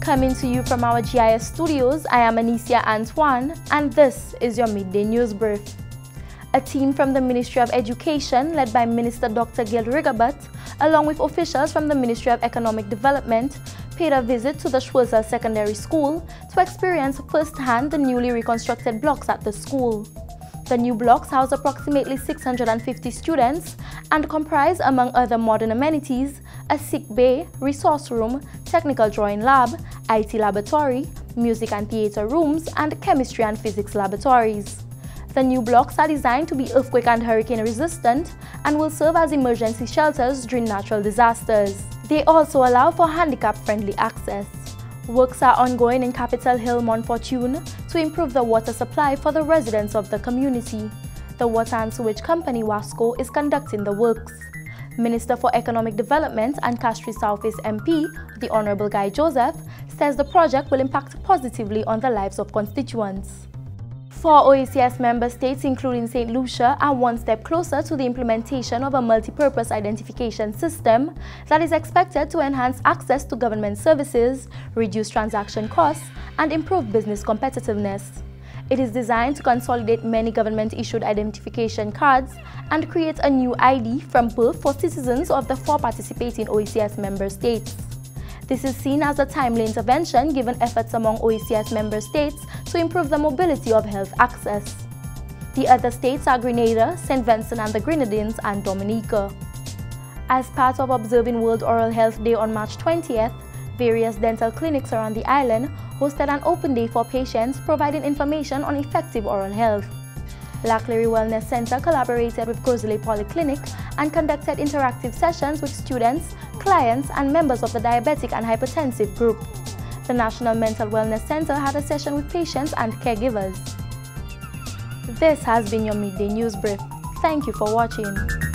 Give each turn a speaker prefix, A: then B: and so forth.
A: Coming to you from our GIS studios, I am Anicia Antoine, and this is your Midday News Brief. A team from the Ministry of Education, led by Minister Dr. Gale Rigobert, along with officials from the Ministry of Economic Development, paid a visit to the Choiseul Secondary School to experience firsthand the newly reconstructed blocks at the school. The new blocks house approximately 650 students and comprise, among other modern amenities, a sick bay, resource room, technical drawing lab, IT laboratory, music and theatre rooms, and chemistry and physics laboratories. The new blocks are designed to be earthquake and hurricane resistant and will serve as emergency shelters during natural disasters. They also allow for handicap-friendly access. Works are ongoing in Capitol Hill, Morne Fortune to improve the water supply for the residents of the community. The Water and Sewage Company, WASCO, is conducting the works. Minister for Economic Development and Castries Southeast MP, the Honorable Guy Joseph, says the project will impact positively on the lives of constituents. Four OECS member states, including St. Lucia, are one step closer to the implementation of a multi-purpose identification system that is expected to enhance access to government services, reduce transaction costs, and improve business competitiveness. It is designed to consolidate many government-issued identification cards and create a new ID from birth for citizens of the four participating OECS member states. This is seen as a timely intervention given efforts among OECS member states to improve the mobility of health access. The other states are Grenada, St. Vincent and the Grenadines, and Dominica. As part of observing World Oral Health Day on March 20th, various dental clinics around the island hosted an open day for patients providing information on effective oral health. La Clery Wellness Center collaborated with Gros Islet Polyclinic and conducted interactive sessions with students, clients, and members of the diabetic and hypertensive group. The National Mental Wellness Center had a session with patients and caregivers. This has been your Midday News Brief. Thank you for watching.